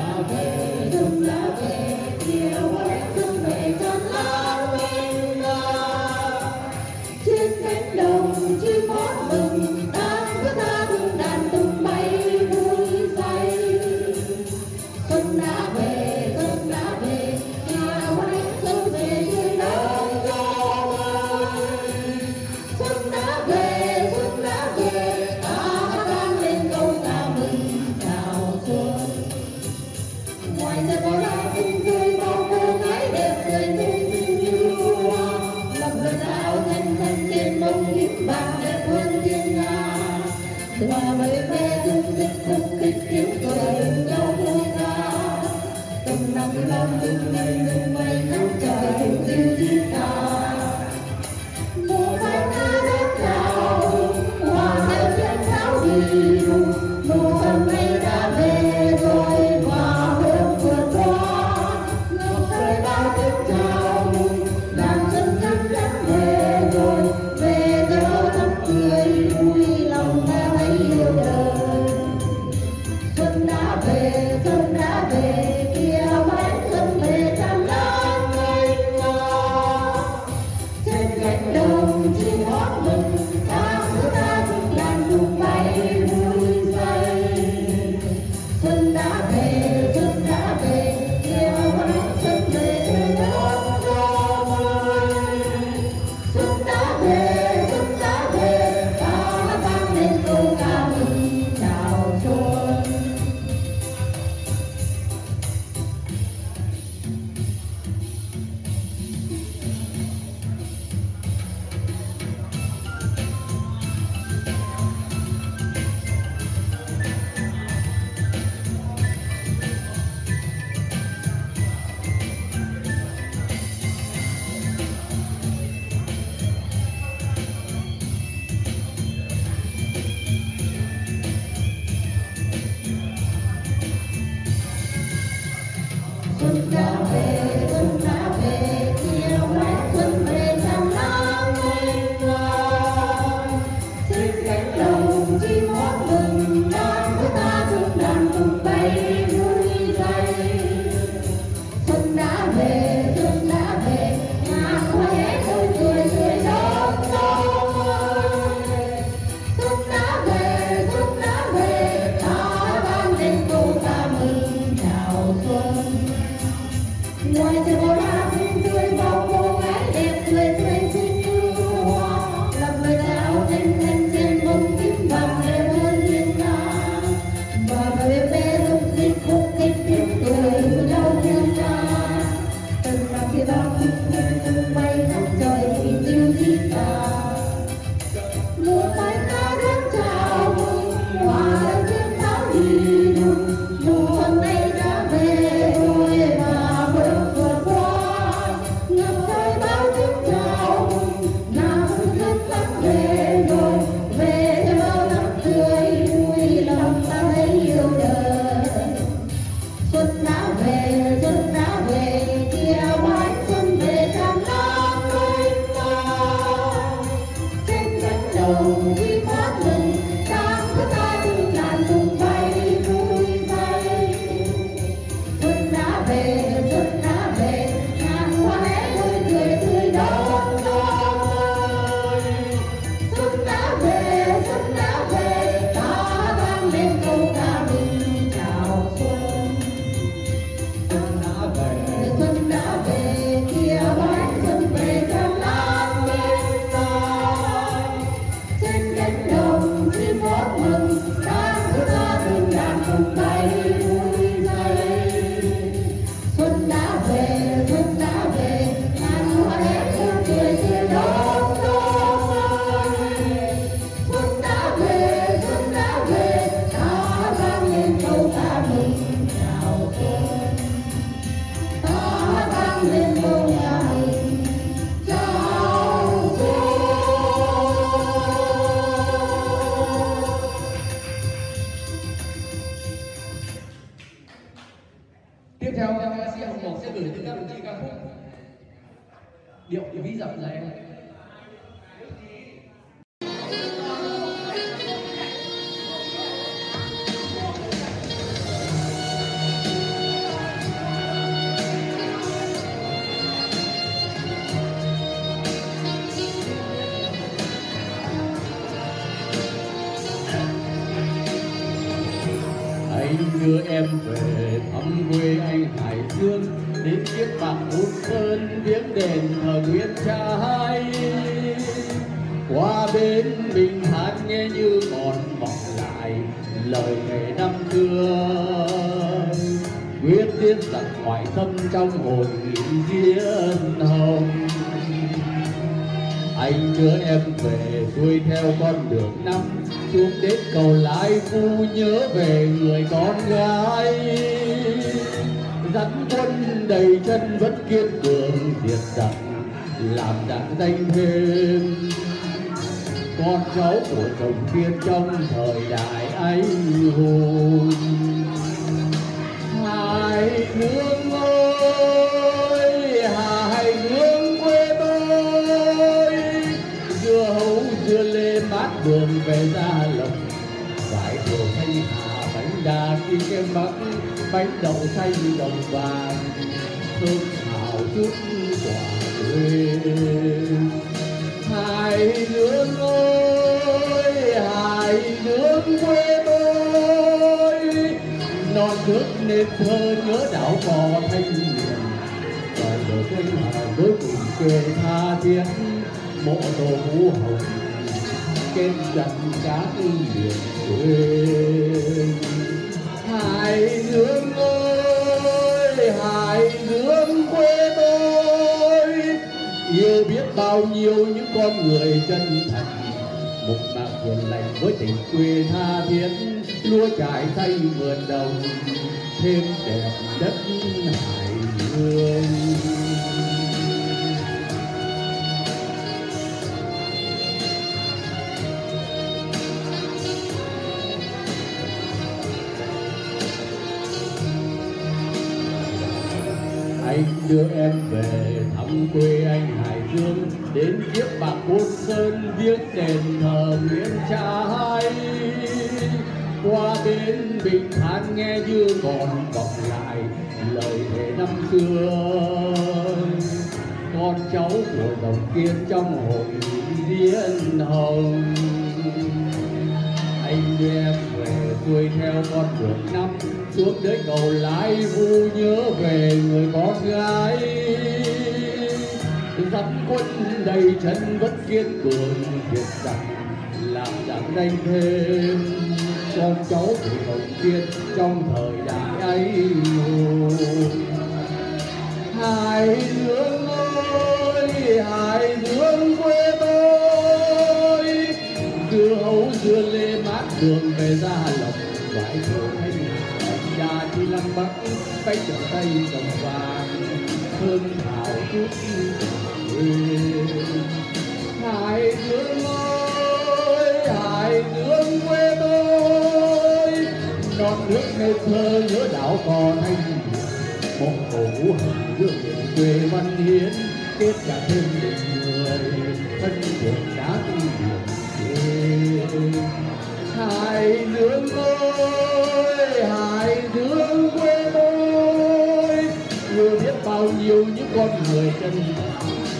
salvation. Vì ví dặm là em xuôi theo con đường năm, xuống đến cầu lái, phu nhớ về người con gái. Dắt quân đầy chân vẫn kiên cường diệt giặc làm đặng danh thêm. Con cháu của chồng kiên trong thời đại anh hùng. Hai nước đường về gia lộc. Vải thiều thanh hà, bánh đa, kim kem bắc, bánh đậu xay, đồng vàng. Thơm thảo chút quả quê hai nước ơi hai nước quê tôi. Non nước nên thơ nhớ đảo cò thanh miền và được thanh hà với cùng quê tha thiết, mộ tổ vũ hồng kết trận cá miền quê. Hải Dương ơi hải Dương quê tôi. Yêu biết bao nhiêu những con người chân thành. Một mạng hiền lành với tình quê tha thiết, lúa trải xanh vườn đồng, thêm đẹp đất hải dương. Đưa em về thăm quê anh Hải Dương, đến chiếc bạc cốt sơn viếng đền thờ Nguyễn Trai qua bên bình thản nghe như còn vọng lại lời thề năm xưa. Con cháu của đồng kiên trong hội diễn hồng. Anh đưa em về xuôi theo con đường năm xuống tới cầu lái vu nhớ về người con gái. Dắt quân đầy chân vẫn kiên cường việt rằng làm đặng đánh thêm. Con cháu của hồng kiên trong thời đại ấy hai dương ơi, hai dương quê tôi. Dưa hấu dưa lê mát đường về gia lộc vải thiều bánh lâm bắc bánh trở tay đồng vàng hương thảo chút quê hải dương ơi hải dương quê tôi, non nước ngây thơ nhớ đảo cò thanh một cổ vũ hồng dương quê văn hiến, kết cả thêm tình người, thân thuộc đã tin biển hải dương ơi hải dương quê tôi. Vừa biết bao nhiêu những con người chân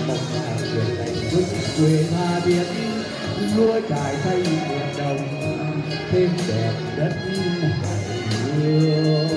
một ngàn người thành vững quê tha biết. Lúa trải thay miền đồng thêm đẹp đất hải dương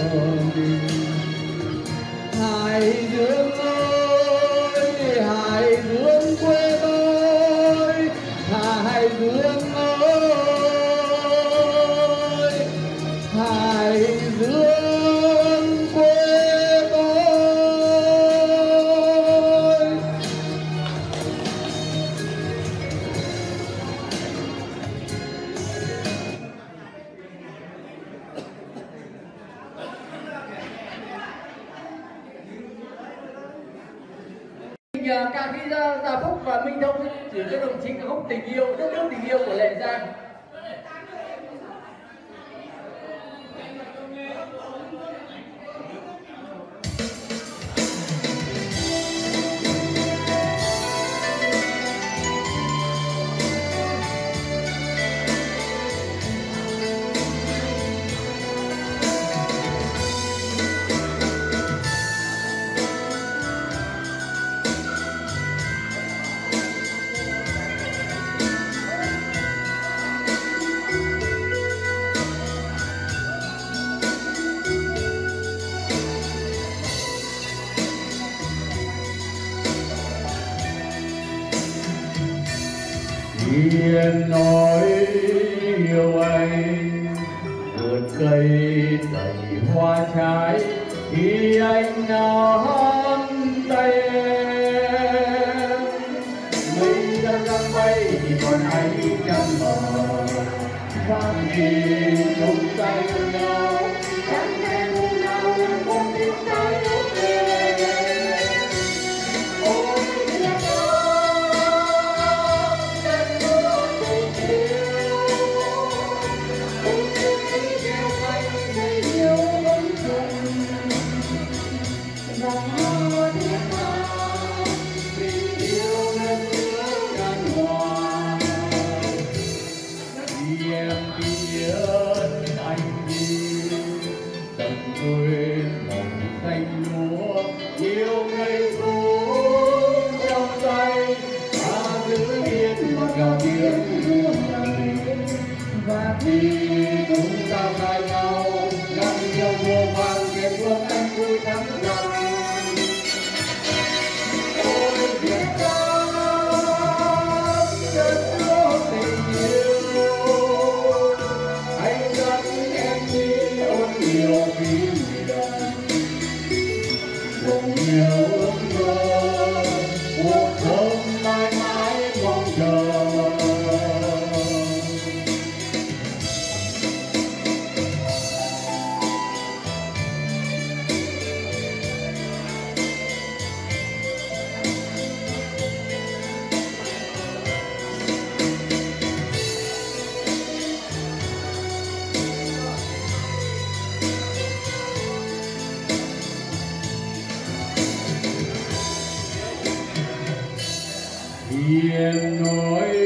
hiền nói khi nói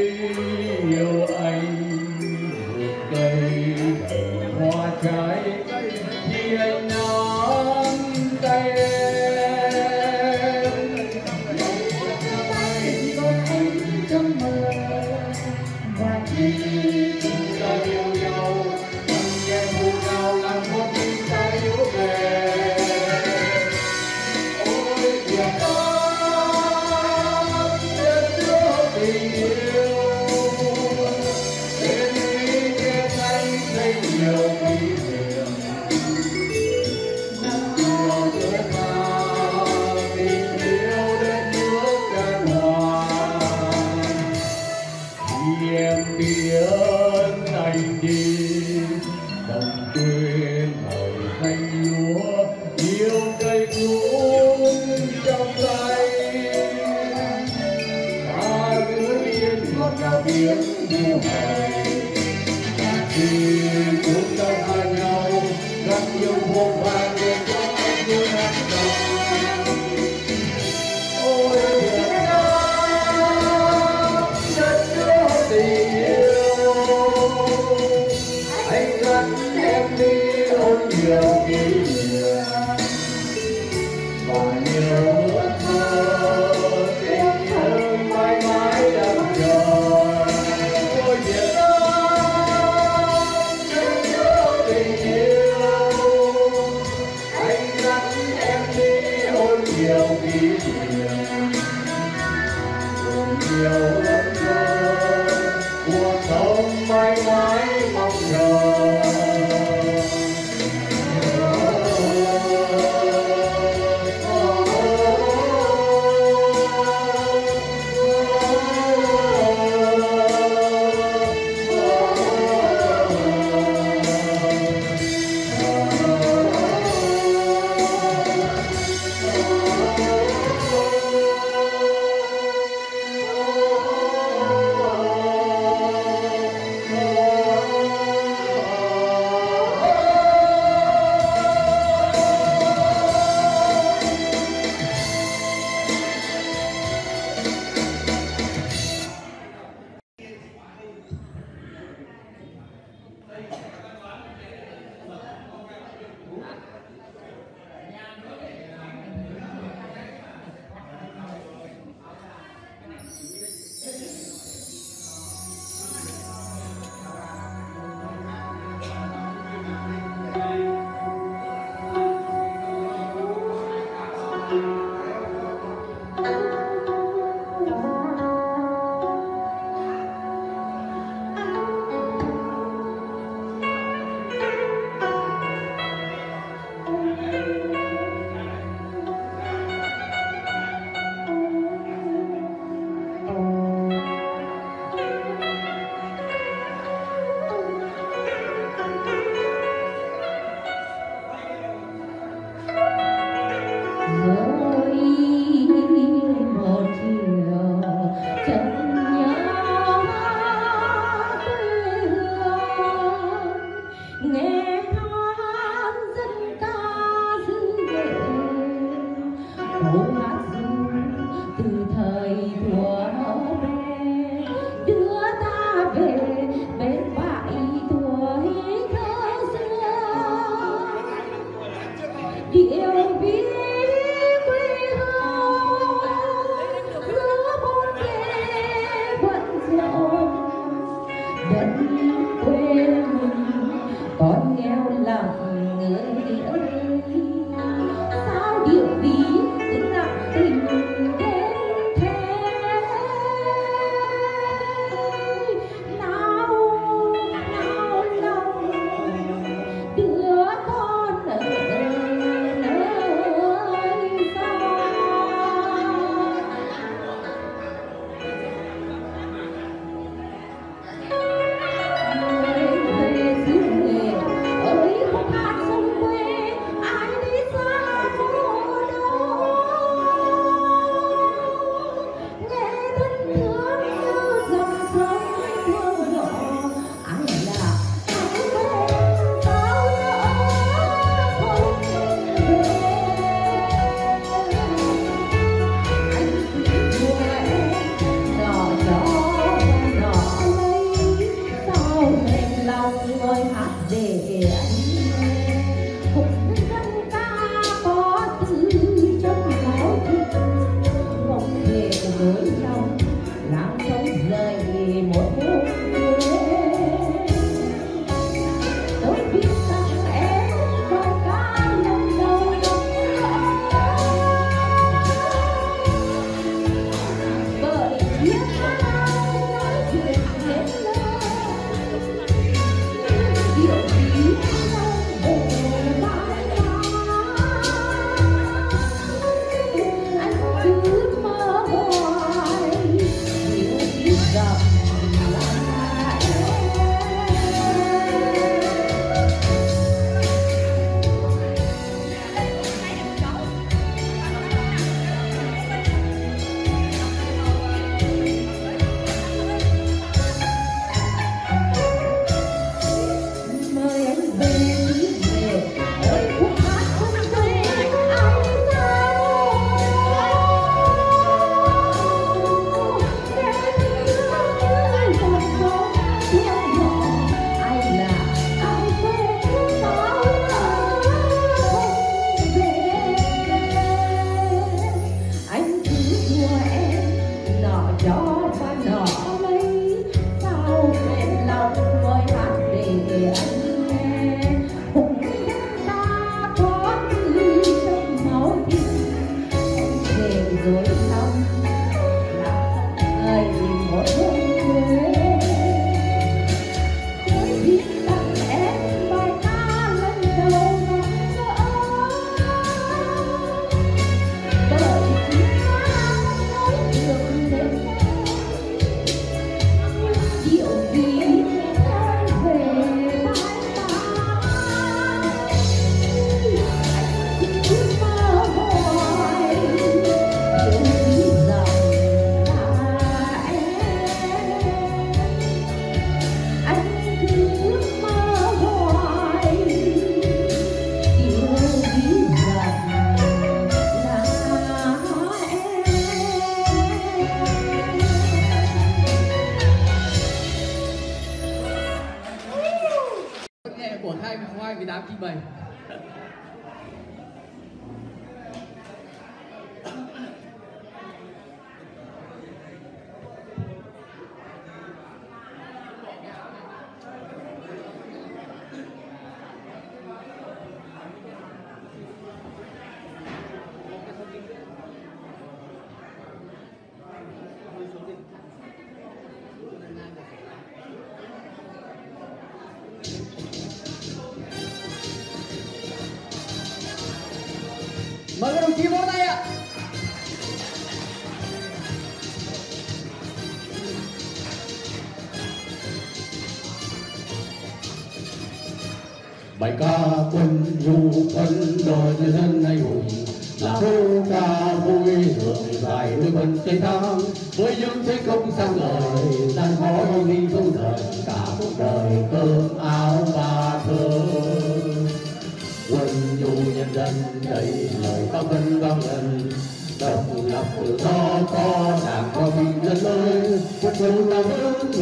quân du quân đội nhân dân anh hùng. Là đô ca vui hưởng dài nơi vân tây thang với những thế công sang lời gian khó đi không đời, cả cuộc đời cơm áo và thơ. Quân du nhân dân đầy lời cao vân vang lần độc lập tự do quân quân ta vững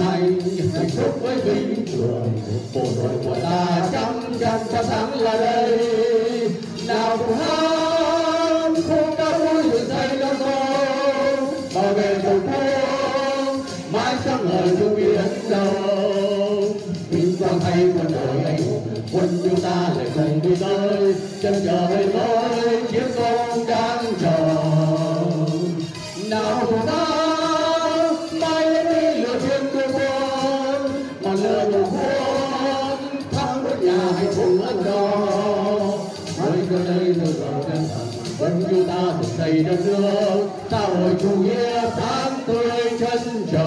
hạnh phúc với vinh trường bộ đội của ta trăm chắn cho sáng là đây nào cùng hát khúc ca vui rực say năm gió bảo vệ tổ quốc mãi sáng ngời trong biển đông vinh quang thay quân đội anh hùng quân chúng ta lại cùng đi tới chân trời mới được xây đất chủ nghĩa sáng tươi chân trời.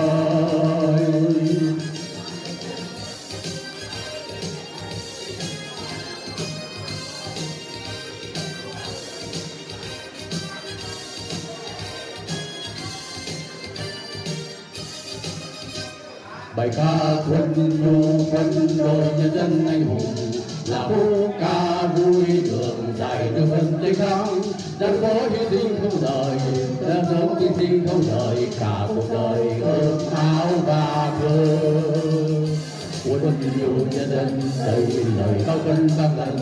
Bài ca quân du quân đội nhân dân anh hùng là vũ ca đường dài đưa phân sao đã có khó hy sinh không đời đã sống hy sinh không đời, cả cuộc đời ước áo và cơ quân yêu nhân dân đầy lời cao cân vang lần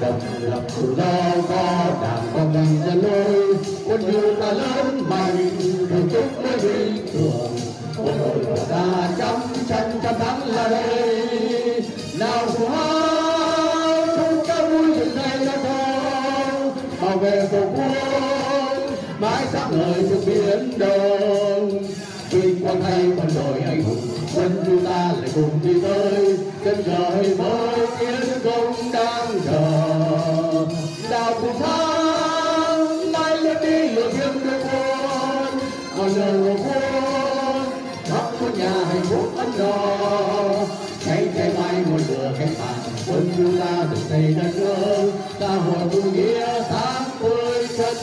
độc lập tự do có đảng có ngành dân lôi quân yêu ta lớn mạnh thường chúc mới bình thường. Quân đội của ta trăm trận trăm thắng là đây. Nào của tổ quốc mãi sáng ngời trên biển đông vinh quang thay quân đội anh hùng quân chúng ta lại cùng đi tới. Chân trời mới tiến công đang chờ. Đào cùng thắng mai lên đi lửa thiên đưa quân. Còn đời của quân, khắp quân nhà hạnh phúc ấm no. Cháy cháy mai ngọn lửa cánh tàn, quân chúng ta được xây đất nước. Ta hội vui nghĩa sáng tươi